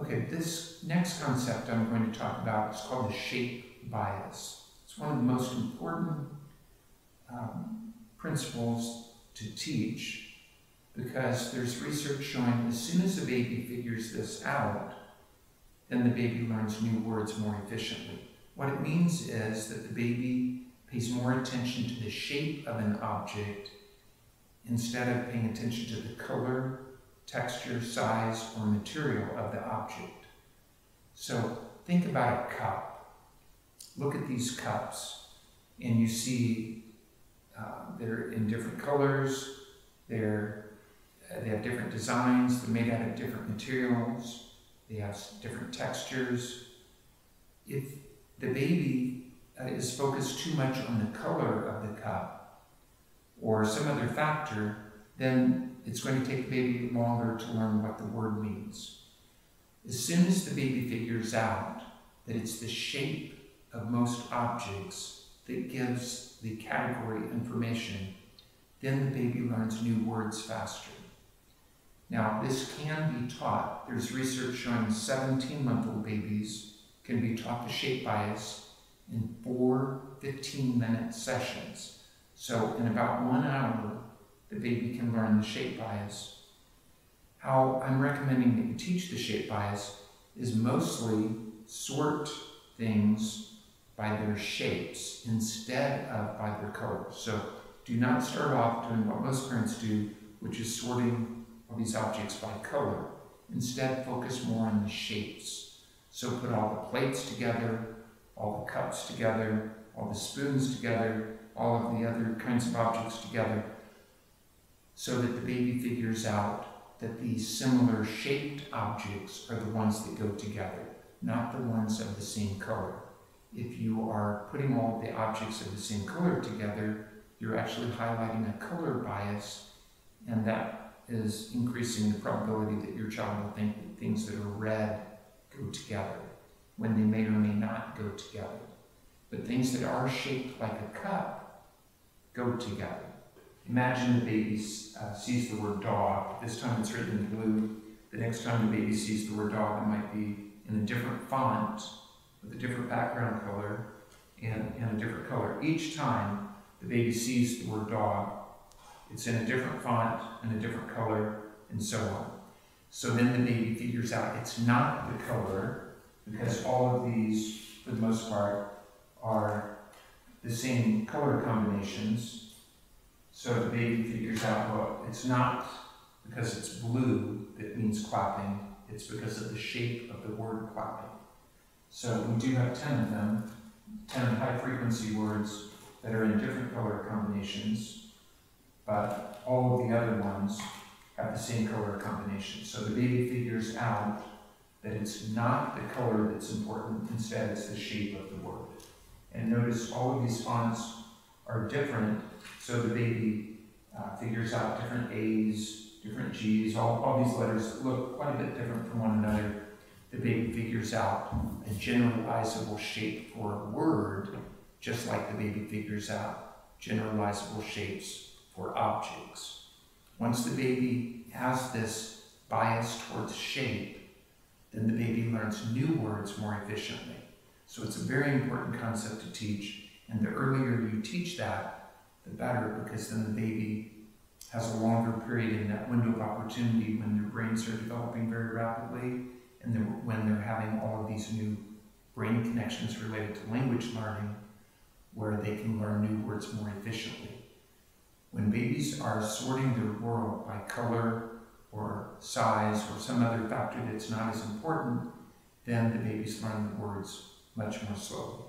Okay, this next concept I'm going to talk about is called the shape bias. It's one of the most important um, principles to teach because there's research showing as soon as a baby figures this out, then the baby learns new words more efficiently. What it means is that the baby pays more attention to the shape of an object instead of paying attention to the color, texture, size, or material of the object. So think about a cup. Look at these cups, and you see uh, they're in different colors, they're, uh, they have different designs, they're made out of different materials, they have different textures. If the baby uh, is focused too much on the color of the cup or some other factor, then it's going to take the baby longer to learn what the word means. As soon as the baby figures out that it's the shape of most objects that gives the category information, then the baby learns new words faster. Now, this can be taught. There's research showing 17 month old babies can be taught the shape bias in four 15 minute sessions. So, in about one hour, the baby can learn the shape bias. How I'm recommending that you teach the shape bias is mostly sort things by their shapes instead of by their colors. So do not start off doing what most parents do, which is sorting all these objects by color. Instead, focus more on the shapes. So put all the plates together, all the cups together, all the spoons together, all of the other kinds of objects together, so that the baby figures out that these similar shaped objects are the ones that go together, not the ones of the same color. If you are putting all the objects of the same color together, you're actually highlighting a color bias, and that is increasing the probability that your child will think that things that are red go together when they may or may not go together. But things that are shaped like a cup go together. Imagine the baby uh, sees the word dog. This time it's written in blue. The next time the baby sees the word dog, it might be in a different font with a different background color and, and a different color. Each time the baby sees the word dog, it's in a different font and a different color and so on. So then the baby figures out it's not the color because all of these, for the most part, are the same color combinations so the baby figures out, well, it's not because it's blue that means clapping, it's because of the shape of the word clapping. So we do have 10 of them, 10 high frequency words that are in different color combinations, but all of the other ones have the same color combination. So the baby figures out that it's not the color that's important, instead it's the shape of the word. And notice all of these fonts are different so the baby uh, figures out different A's, different G's, all, all these letters look quite a bit different from one another. The baby figures out a generalizable shape for a word, just like the baby figures out generalizable shapes for objects. Once the baby has this bias towards shape, then the baby learns new words more efficiently. So it's a very important concept to teach, and the earlier you teach that, the better because then the baby has a longer period in that window of opportunity when their brains are developing very rapidly and then when they're having all of these new brain connections related to language learning where they can learn new words more efficiently. When babies are sorting their world by color or size or some other factor that's not as important, then the babies learn the words much more slowly.